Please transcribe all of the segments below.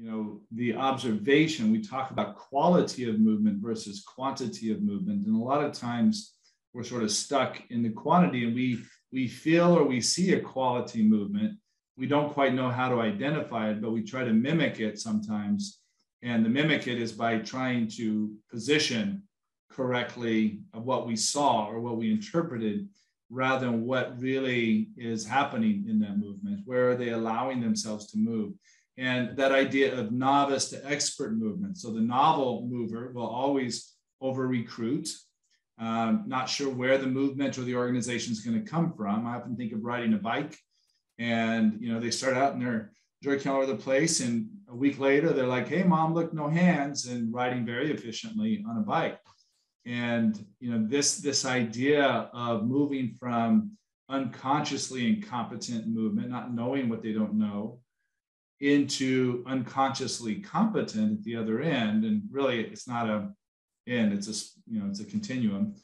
you know, the observation, we talk about quality of movement versus quantity of movement. And a lot of times we're sort of stuck in the quantity and we we feel or we see a quality movement. We don't quite know how to identify it, but we try to mimic it sometimes. And the mimic it is by trying to position correctly of what we saw or what we interpreted rather than what really is happening in that movement. Where are they allowing themselves to move? And that idea of novice to expert movement. So the novel mover will always over recruit, um, not sure where the movement or the organization is going to come from. I often think of riding a bike, and you know they start out and they're joy all over the place, and a week later they're like, "Hey, mom, look, no hands," and riding very efficiently on a bike and you know this this idea of moving from unconsciously incompetent movement not knowing what they don't know into unconsciously competent at the other end. And really it's not a end it's a you know it's a continuum.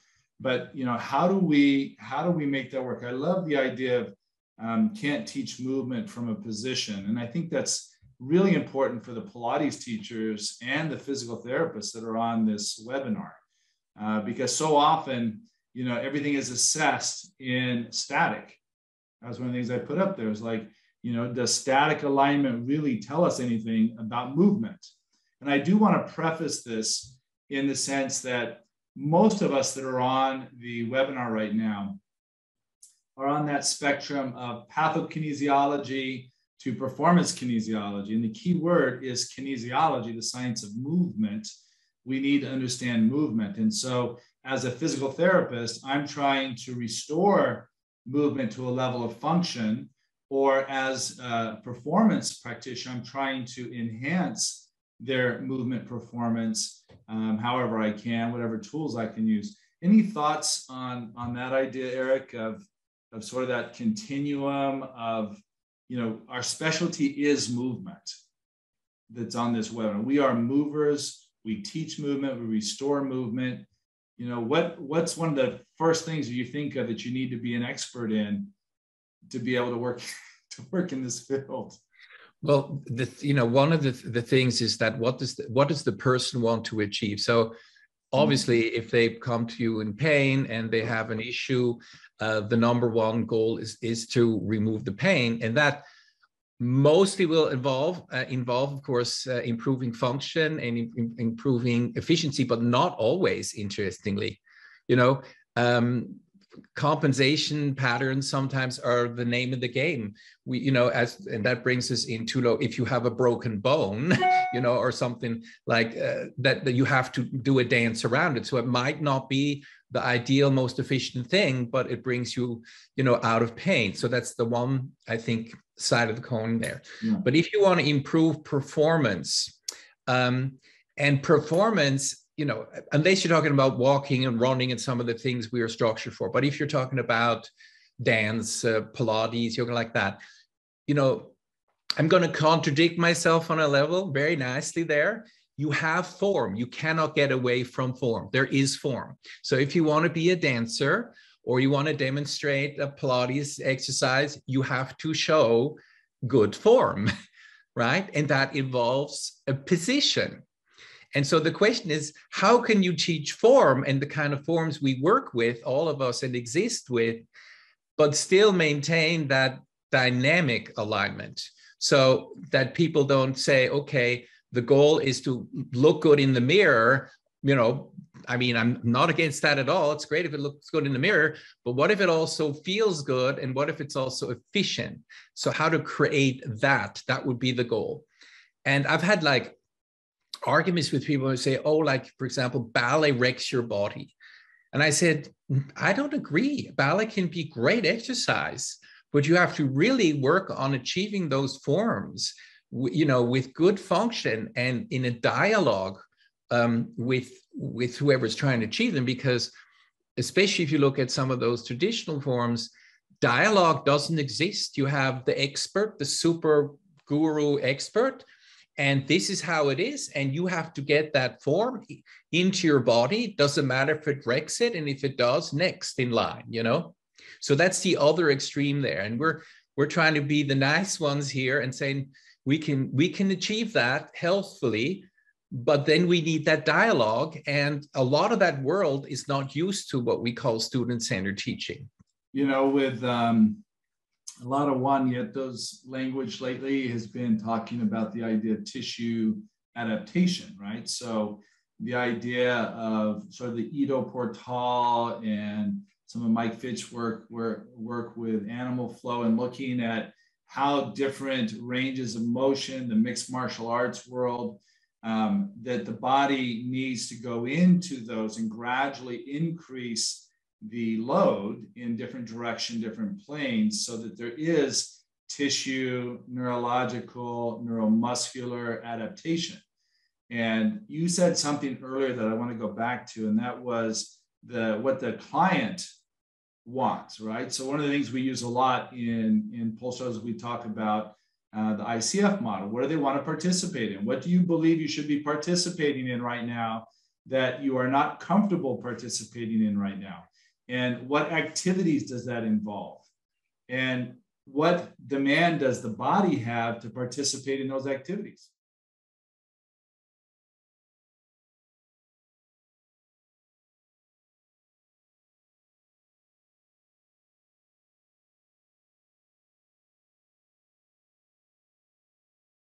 But you know how do we how do we make that work? I love the idea of um, can't teach movement from a position. And i think that's really important for the pilates teachers and the physical therapists that are on this webinar uh, because so often, you know, everything is assessed in static. That's one of the things I put up there is like, you know, does static alignment really tell us anything about movement? And I do want to preface this in the sense that most of us that are on the webinar right now are on that spectrum of pathokinesiology to performance kinesiology. And the key word is kinesiology, the science of movement we need to understand movement. And so, as a physical therapist, I'm trying to restore movement to a level of function, or as a performance practitioner, I'm trying to enhance their movement performance um, however I can, whatever tools I can use. Any thoughts on, on that idea, Eric, of, of sort of that continuum of, you know, our specialty is movement that's on this webinar. We are movers we teach movement, we restore movement. You know, what what's one of the first things you think of that you need to be an expert in to be able to work to work in this field? Well, the you know one of the the things is that what does the, what does the person want to achieve? So obviously mm-hmm. if they come to you in pain and they have an issue uh, the number one goal is is to remove the pain and that mostly will involve uh, involve of course uh, improving function and in, improving efficiency but not always interestingly you know um, compensation patterns sometimes are the name of the game we you know as and that brings us into low if you have a broken bone you know or something like uh, that that you have to do a dance around it so it might not be the ideal most efficient thing but it brings you you know out of pain so that's the one i think side of the coin there. Yeah. But if you want to improve performance, um, and performance, you know, unless you're talking about walking and running and some of the things we are structured for, but if you're talking about dance, uh, Pilates, yoga like that, you know, I'm going to contradict myself on a level very nicely there. You have form. You cannot get away from form. There is form. So if you want to be a dancer, or you want to demonstrate a Pilates exercise, you have to show good form, right? And that involves a position. And so the question is, how can you teach form and the kind of forms we work with, all of us, and exist with, but still maintain that dynamic alignment so that people don't say, okay, the goal is to look good in the mirror, you know, I mean, I'm not against that at all. It's great if it looks good in the mirror, but what if it also feels good? And what if it's also efficient? So, how to create that? That would be the goal. And I've had like arguments with people who say, oh, like, for example, ballet wrecks your body. And I said, I don't agree. Ballet can be great exercise, but you have to really work on achieving those forms, you know, with good function and in a dialogue um, with with whoever's trying to achieve them because especially if you look at some of those traditional forms dialogue doesn't exist you have the expert the super guru expert and this is how it is and you have to get that form into your body. Doesn't matter if it wrecks it and if it does next in line you know? So that's the other extreme there and we're we're trying to be the nice ones here and saying we can we can achieve that healthfully but then we need that dialogue and a lot of that world is not used to what we call student-centered teaching. You know with um, a lot of Juan Nieto's language lately has been talking about the idea of tissue adaptation right? So the idea of sort of the Ido Portal and some of Mike Fitch work, work, work with animal flow and looking at how different ranges of motion, the mixed martial arts world, um, that the body needs to go into those and gradually increase the load in different direction, different planes, so that there is tissue, neurological, neuromuscular adaptation. And you said something earlier that I want to go back to, and that was the what the client wants, right? So one of the things we use a lot in in Polestar, we talk about uh, the ICF model. What do they want to participate in? What do you believe you should be participating in right now that you are not comfortable participating in right now? And what activities does that involve? And what demand does the body have to participate in those activities?